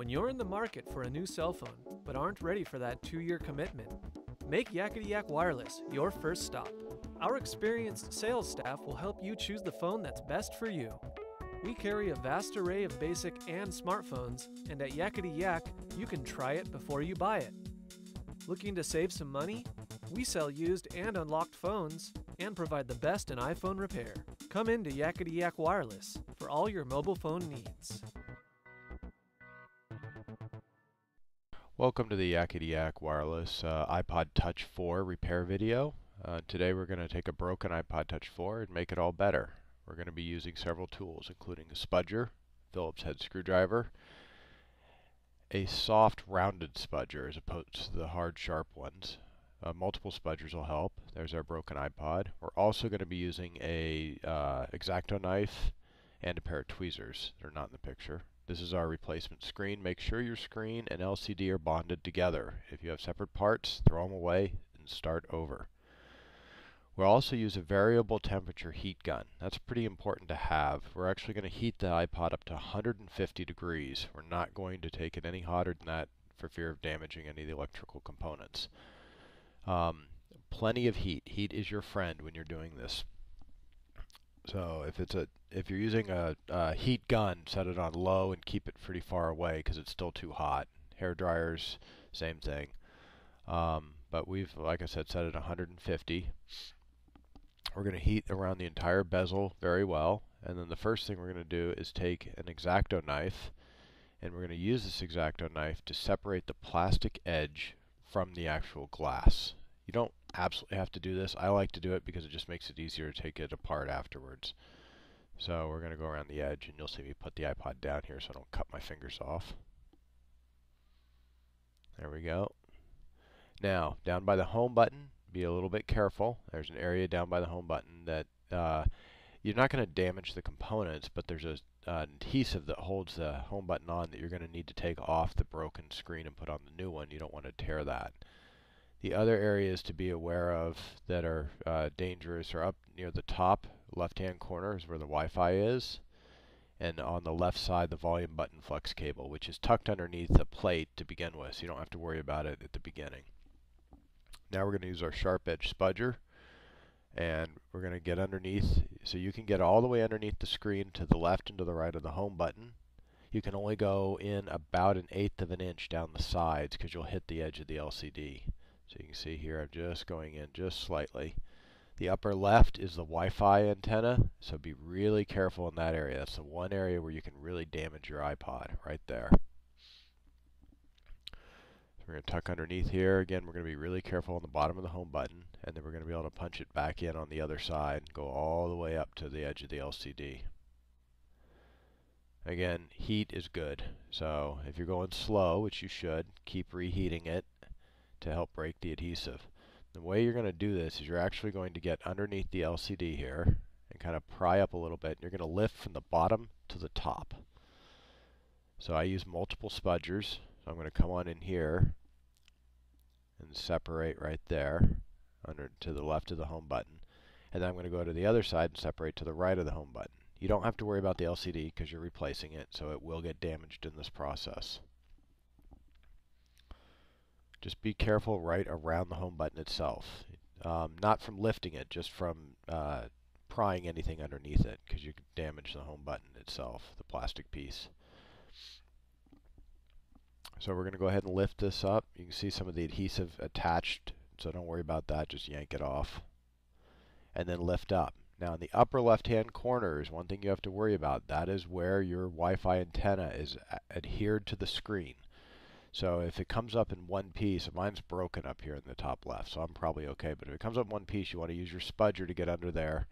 When you're in the market for a new cell phone but aren't ready for that two year commitment, make Yakety Yak Wireless your first stop. Our experienced sales staff will help you choose the phone that's best for you. We carry a vast array of basic and smartphones, and at Yakety Yak, you can try it before you buy it. Looking to save some money? We sell used and unlocked phones and provide the best in iPhone repair. Come into Yakety Yak Wireless for all your mobile phone needs. Welcome to the Yakety Yak Wireless uh, iPod Touch 4 repair video. Uh, today we're going to take a broken iPod Touch 4 and make it all better. We're going to be using several tools including a spudger, Phillips head screwdriver, a soft rounded spudger as opposed to the hard sharp ones. Uh, multiple spudgers will help. There's our broken iPod. We're also going to be using a uh, X-Acto knife and a pair of tweezers. They're not in the picture. This is our replacement screen. Make sure your screen and LCD are bonded together. If you have separate parts, throw them away and start over. We'll also use a variable temperature heat gun. That's pretty important to have. We're actually going to heat the iPod up to 150 degrees. We're not going to take it any hotter than that for fear of damaging any of the electrical components. Um, plenty of heat. Heat is your friend when you're doing this. So if it's a if you're using a, a heat gun, set it on low and keep it pretty far away because it's still too hot. Hair dryers, same thing. Um, but we've, like I said, set it 150. We're going to heat around the entire bezel very well. And then the first thing we're going to do is take an X-Acto knife and we're going to use this X-Acto knife to separate the plastic edge from the actual glass. You don't absolutely have to do this. I like to do it because it just makes it easier to take it apart afterwards. So we're going to go around the edge and you'll see me put the iPod down here so I don't cut my fingers off. There we go. Now, down by the home button, be a little bit careful. There's an area down by the home button that uh, you're not going to damage the components, but there's a uh, adhesive that holds the home button on that you're going to need to take off the broken screen and put on the new one. You don't want to tear that. The other areas to be aware of that are uh, dangerous are up near the top left-hand corner is where the Wi-Fi is. And on the left side, the volume button flex cable, which is tucked underneath the plate to begin with, so you don't have to worry about it at the beginning. Now we're going to use our sharp edge spudger and we're going to get underneath so you can get all the way underneath the screen to the left and to the right of the home button you can only go in about an eighth of an inch down the sides because you'll hit the edge of the LCD so you can see here I'm just going in just slightly the upper left is the Wi-Fi antenna so be really careful in that area that's the one area where you can really damage your iPod right there we're going to tuck underneath here. Again, we're going to be really careful on the bottom of the home button, and then we're going to be able to punch it back in on the other side go all the way up to the edge of the LCD. Again, heat is good. So if you're going slow, which you should, keep reheating it to help break the adhesive. The way you're going to do this is you're actually going to get underneath the LCD here and kind of pry up a little bit. You're going to lift from the bottom to the top. So I use multiple spudgers. So I'm going to come on in here and separate right there under to the left of the home button. And then I'm going to go to the other side and separate to the right of the home button. You don't have to worry about the LCD because you're replacing it, so it will get damaged in this process. Just be careful right around the home button itself. Um, not from lifting it, just from uh, prying anything underneath it because you could damage the home button itself, the plastic piece. So we're going to go ahead and lift this up. You can see some of the adhesive attached, so don't worry about that, just yank it off. And then lift up. Now in the upper left hand corner is one thing you have to worry about. That is where your Wi-Fi antenna is adhered to the screen. So if it comes up in one piece, mine's broken up here in the top left, so I'm probably okay. But if it comes up in one piece, you want to use your spudger to get under there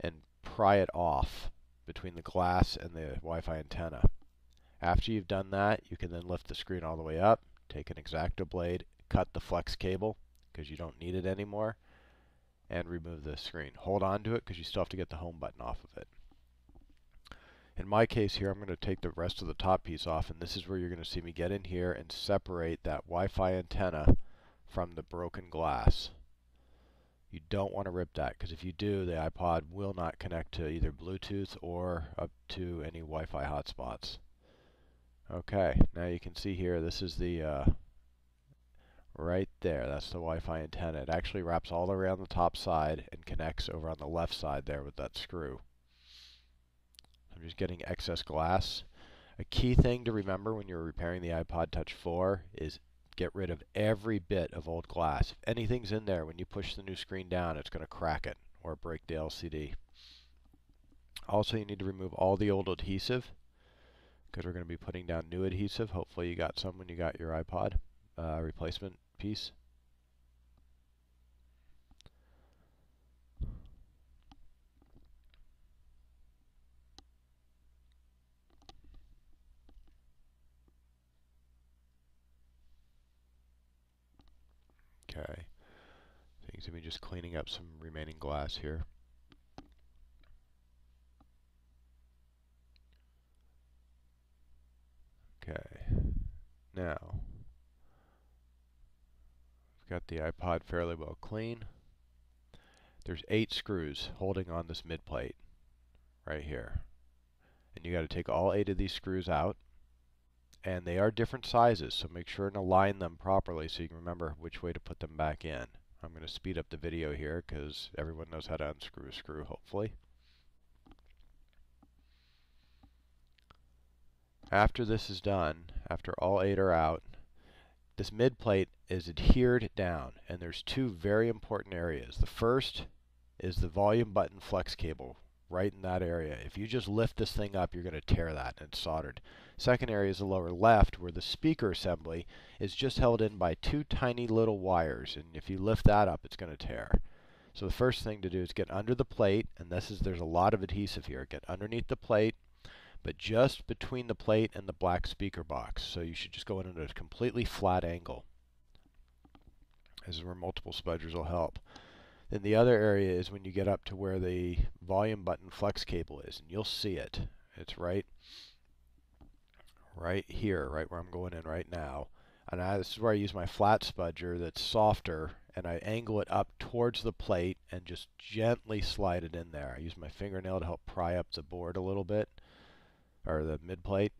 and pry it off between the glass and the Wi-Fi antenna. After you've done that, you can then lift the screen all the way up, take an X-Acto blade, cut the flex cable because you don't need it anymore, and remove the screen. Hold on to it because you still have to get the home button off of it. In my case here, I'm going to take the rest of the top piece off, and this is where you're going to see me get in here and separate that Wi-Fi antenna from the broken glass. You don't want to rip that, because if you do, the iPod will not connect to either Bluetooth or up to any Wi-Fi hotspots. Okay, now you can see here, this is the, uh, right there, that's the Wi-Fi antenna. It actually wraps all the way around the top side and connects over on the left side there with that screw. Just getting excess glass. A key thing to remember when you're repairing the iPod Touch 4 is get rid of every bit of old glass. If anything's in there, when you push the new screen down, it's going to crack it or break the LCD. Also, you need to remove all the old adhesive because we're going to be putting down new adhesive. Hopefully you got some when you got your iPod uh, replacement piece. Okay. Things to be just cleaning up some remaining glass here. Okay. Now, I've got the iPod fairly well clean. There's eight screws holding on this mid plate right here. And you got to take all eight of these screws out. And they are different sizes, so make sure and align them properly so you can remember which way to put them back in. I'm going to speed up the video here because everyone knows how to unscrew a screw, hopefully. After this is done, after all eight are out, this mid plate is adhered down, and there's two very important areas. The first is the volume button flex cable, right in that area. If you just lift this thing up, you're going to tear that, and it's soldered. Second area is the lower left, where the speaker assembly is just held in by two tiny little wires, and if you lift that up, it's going to tear. So the first thing to do is get under the plate, and this is there's a lot of adhesive here. Get underneath the plate, but just between the plate and the black speaker box. So you should just go in at a completely flat angle. This is where multiple spudgers will help. Then the other area is when you get up to where the volume button flex cable is, and you'll see it. It's right, right here, right where I'm going in right now. And I, this is where I use my flat spudger that's softer, and I angle it up towards the plate and just gently slide it in there. I use my fingernail to help pry up the board a little bit or the mid plate.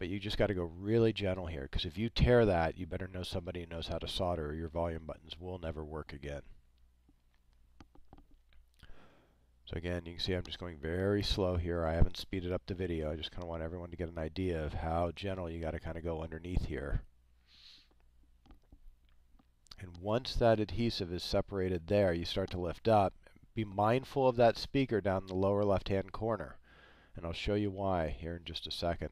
But you just got to go really gentle here because if you tear that, you better know somebody who knows how to solder or your volume buttons will never work again. So again, you can see I'm just going very slow here. I haven't speeded up the video. I just kind of want everyone to get an idea of how gentle you got to kind of go underneath here. And once that adhesive is separated there, you start to lift up. Be mindful of that speaker down in the lower left-hand corner and I'll show you why here in just a second.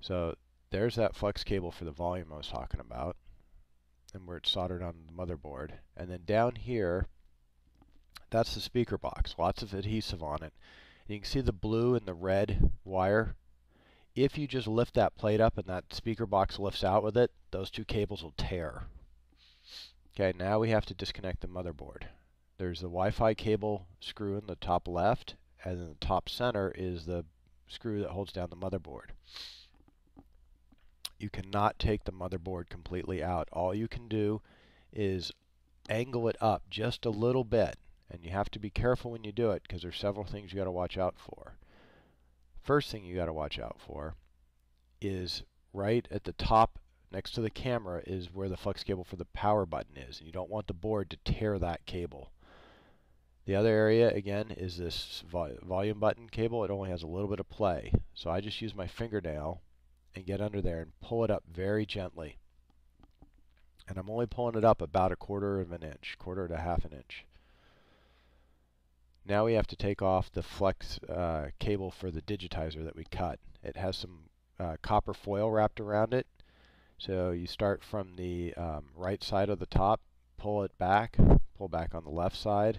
So there's that flex cable for the volume I was talking about and where it's soldered on the motherboard. And then down here, that's the speaker box. Lots of adhesive on it. You can see the blue and the red wire. If you just lift that plate up and that speaker box lifts out with it, those two cables will tear. Okay, now we have to disconnect the motherboard. There's the Wi-Fi cable screw in the top left and in the top center is the screw that holds down the motherboard. You cannot take the motherboard completely out. All you can do is angle it up just a little bit. And you have to be careful when you do it because there's several things you got to watch out for. First thing you got to watch out for is right at the top next to the camera is where the flex cable for the power button is. And you don't want the board to tear that cable. The other area, again, is this volume button cable. It only has a little bit of play. So I just use my fingernail and get under there and pull it up very gently. And I'm only pulling it up about a quarter of an inch, quarter to half an inch. Now we have to take off the flex uh, cable for the digitizer that we cut. It has some uh, copper foil wrapped around it. So you start from the um, right side of the top, pull it back, pull back on the left side,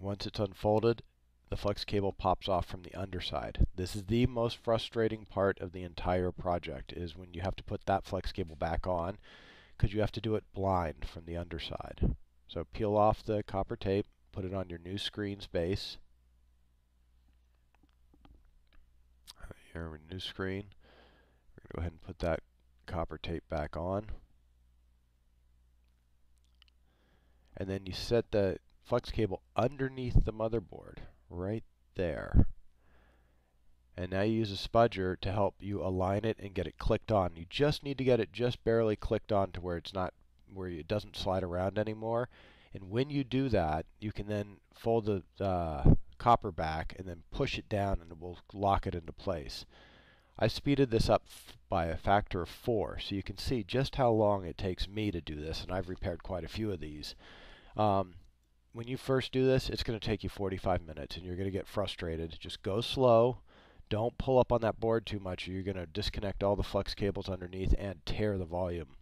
once it's unfolded, the flex cable pops off from the underside. This is the most frustrating part of the entire project is when you have to put that flex cable back on because you have to do it blind from the underside. So peel off the copper tape, put it on your new screen's base. Here, new screen. We're going to go ahead and put that copper tape back on. And then you set the flex cable underneath the motherboard, right there. And now you use a spudger to help you align it and get it clicked on. You just need to get it just barely clicked on to where it's not where it doesn't slide around anymore. And when you do that, you can then fold the uh, copper back and then push it down and it will lock it into place. I speeded this up by a factor of four, so you can see just how long it takes me to do this, and I've repaired quite a few of these. Um, when you first do this, it's going to take you 45 minutes, and you're going to get frustrated. Just go slow. Don't pull up on that board too much, or you're going to disconnect all the flex cables underneath and tear the volume.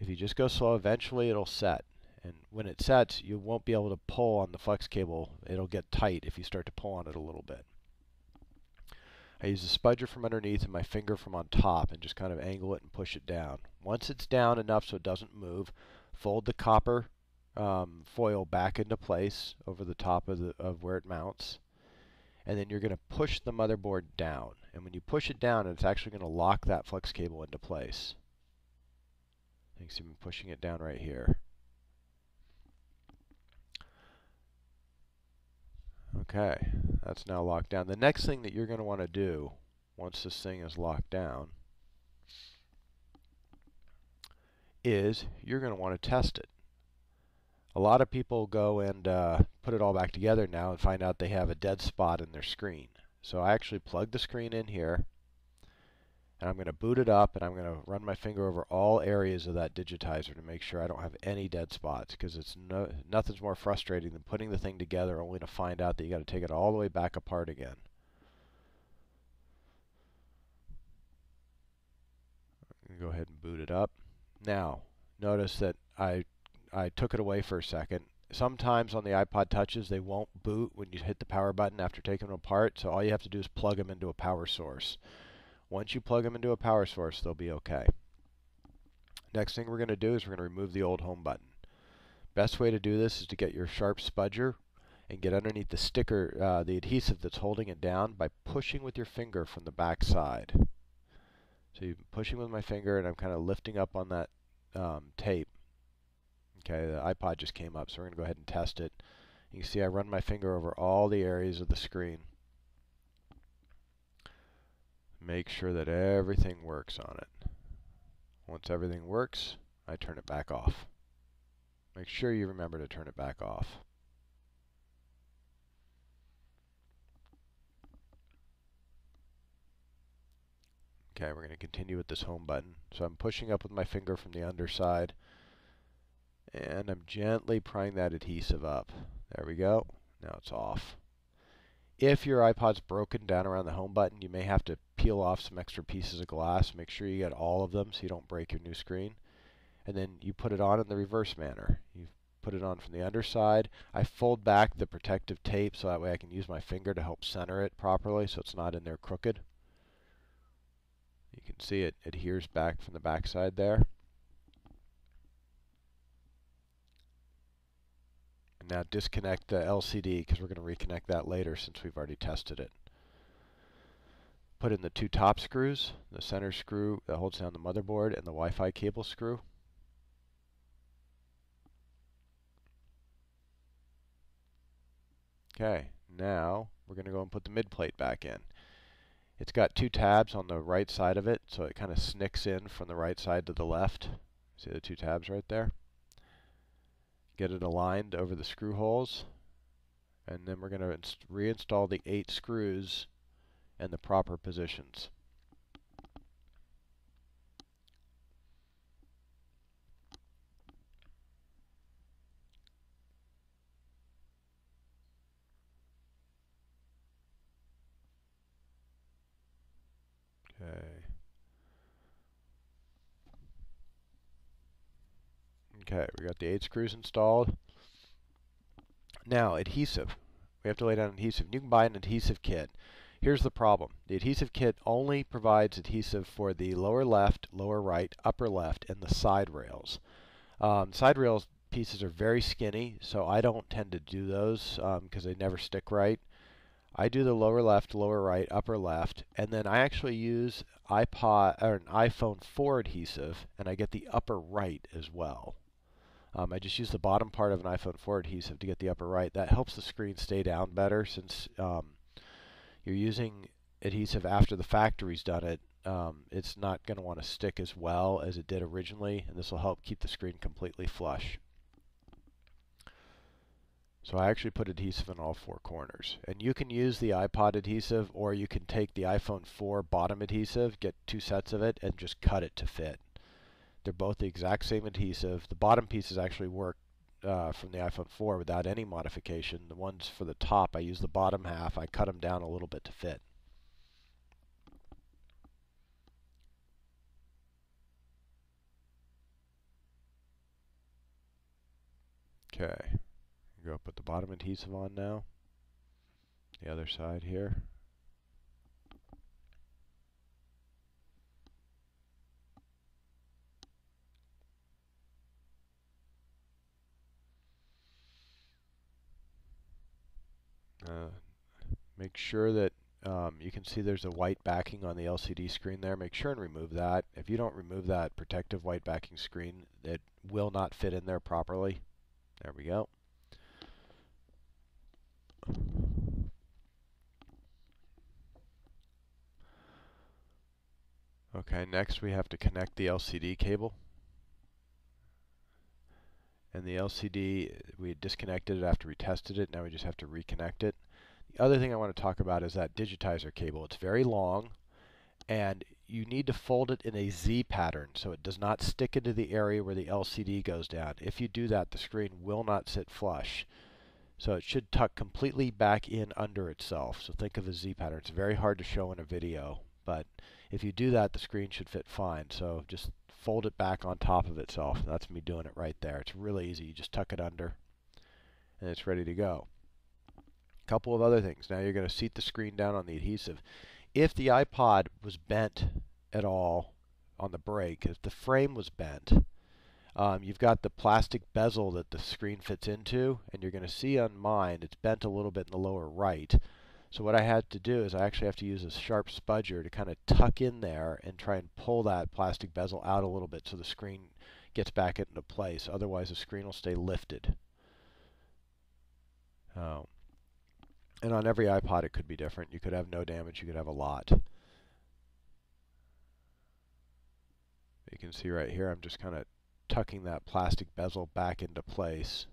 If you just go slow, eventually it'll set. And when it sets, you won't be able to pull on the flex cable. It'll get tight if you start to pull on it a little bit. I use a spudger from underneath and my finger from on top and just kind of angle it and push it down. Once it's down enough so it doesn't move, fold the copper um, foil back into place over the top of, the, of where it mounts. And then you're going to push the motherboard down. And when you push it down, it's actually going to lock that flex cable into place. See me pushing it down right here. Okay, that's now locked down. The next thing that you're going to want to do once this thing is locked down is you're going to want to test it. A lot of people go and uh, put it all back together now and find out they have a dead spot in their screen. So I actually plug the screen in here and I'm going to boot it up and I'm going to run my finger over all areas of that digitizer to make sure I don't have any dead spots because it's no, nothing's more frustrating than putting the thing together only to find out that you got to take it all the way back apart again. go ahead and boot it up. Now, notice that I I took it away for a second. Sometimes on the iPod Touches they won't boot when you hit the power button after taking them apart, so all you have to do is plug them into a power source. Once you plug them into a power source, they'll be okay. Next thing we're going to do is we're going to remove the old home button. Best way to do this is to get your sharp spudger and get underneath the sticker, uh, the adhesive that's holding it down by pushing with your finger from the back side. So you're pushing with my finger and I'm kind of lifting up on that um, tape. Okay, the iPod just came up, so we're going to go ahead and test it. You can see I run my finger over all the areas of the screen. Make sure that everything works on it. Once everything works, I turn it back off. Make sure you remember to turn it back off. Okay, we're going to continue with this home button. So I'm pushing up with my finger from the underside, and I'm gently prying that adhesive up. There we go. Now it's off. If your iPod's broken down around the home button, you may have to peel off some extra pieces of glass. Make sure you get all of them so you don't break your new screen. And then you put it on in the reverse manner. You put it on from the underside. I fold back the protective tape so that way I can use my finger to help center it properly so it's not in there crooked. You can see it adheres back from the backside there. now disconnect the LCD because we're going to reconnect that later since we've already tested it. Put in the two top screws, the center screw that holds down the motherboard and the Wi-Fi cable screw. Okay, now we're going to go and put the mid plate back in. It's got two tabs on the right side of it, so it kind of snicks in from the right side to the left. See the two tabs right there? get it aligned over the screw holes and then we're going to reinstall the eight screws in the proper positions. Okay, we got the eight screws installed. Now, adhesive. We have to lay down adhesive. You can buy an adhesive kit. Here's the problem. The adhesive kit only provides adhesive for the lower left, lower right, upper left, and the side rails. Um, side rails pieces are very skinny, so I don't tend to do those because um, they never stick right. I do the lower left, lower right, upper left, and then I actually use iPod or an iPhone 4 adhesive, and I get the upper right as well. Um, I just use the bottom part of an iPhone 4 adhesive to get the upper right. That helps the screen stay down better since um, you're using adhesive after the factory's done it, um, it's not going to want to stick as well as it did originally, and this will help keep the screen completely flush. So I actually put adhesive in all four corners. And you can use the iPod adhesive or you can take the iPhone 4 bottom adhesive, get two sets of it, and just cut it to fit. They're both the exact same adhesive. The bottom pieces actually work uh, from the iPhone 4 without any modification. The ones for the top, I use the bottom half. I cut them down a little bit to fit. Okay. Go put the bottom adhesive on now. The other side here. Uh, make sure that um, you can see there's a white backing on the LCD screen there. Make sure and remove that. If you don't remove that protective white backing screen, it will not fit in there properly. There we go. Okay, next we have to connect the LCD cable. And the LCD, we disconnected it after we tested it, now we just have to reconnect it. The other thing I want to talk about is that digitizer cable. It's very long, and you need to fold it in a Z pattern so it does not stick into the area where the LCD goes down. If you do that, the screen will not sit flush. So it should tuck completely back in under itself. So think of a Z pattern. It's very hard to show in a video, but if you do that, the screen should fit fine. So just fold it back on top of itself. That's me doing it right there. It's really easy. You just tuck it under, and it's ready to go. A couple of other things. Now you're going to seat the screen down on the adhesive. If the iPod was bent at all on the break, if the frame was bent, um, you've got the plastic bezel that the screen fits into, and you're going to see on mine, it's bent a little bit in the lower right. So what I had to do is I actually have to use a sharp spudger to kind of tuck in there and try and pull that plastic bezel out a little bit so the screen gets back into place. Otherwise the screen will stay lifted. Uh, and on every iPod it could be different. You could have no damage, you could have a lot. You can see right here I'm just kind of tucking that plastic bezel back into place.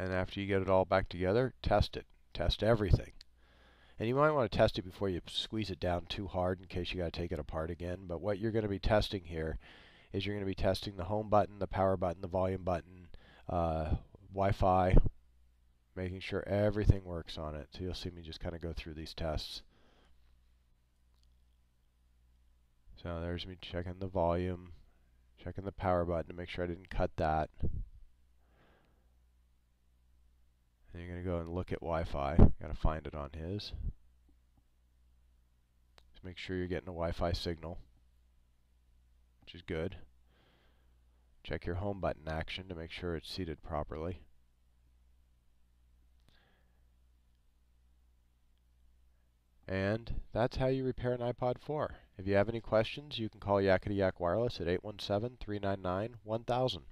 And after you get it all back together, test it. Test everything. And you might want to test it before you squeeze it down too hard in case you got to take it apart again. But what you're going to be testing here is you're going to be testing the home button, the power button, the volume button, uh, Wi-Fi, making sure everything works on it. So you'll see me just kind of go through these tests. So there's me checking the volume, checking the power button to make sure I didn't cut that. And you're going to go and look at Wi-Fi. Got to find it on his. Just make sure you're getting a Wi-Fi signal, which is good. Check your home button action to make sure it's seated properly. And that's how you repair an iPod 4. If you have any questions, you can call Yakety Yak Wireless at 817 399 1000.